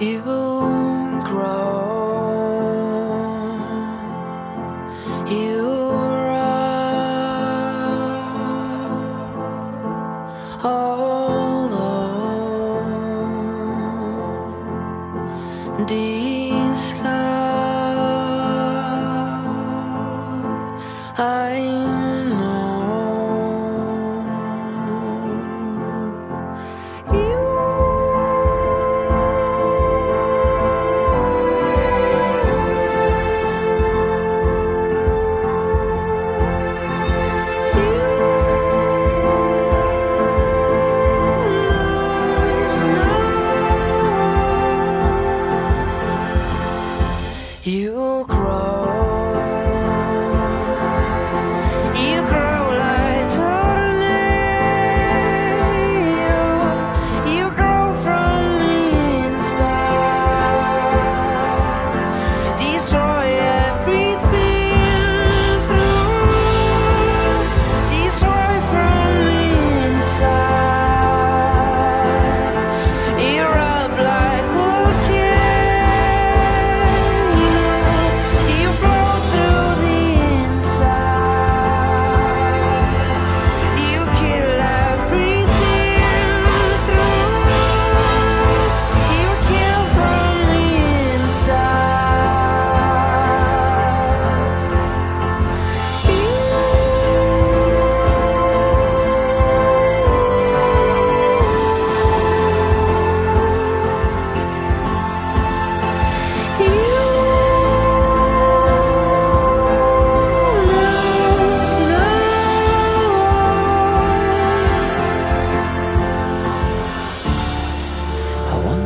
You grow. You all alone.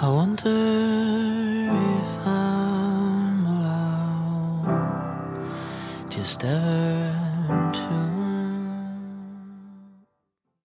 I wonder if I'm allowed just ever to.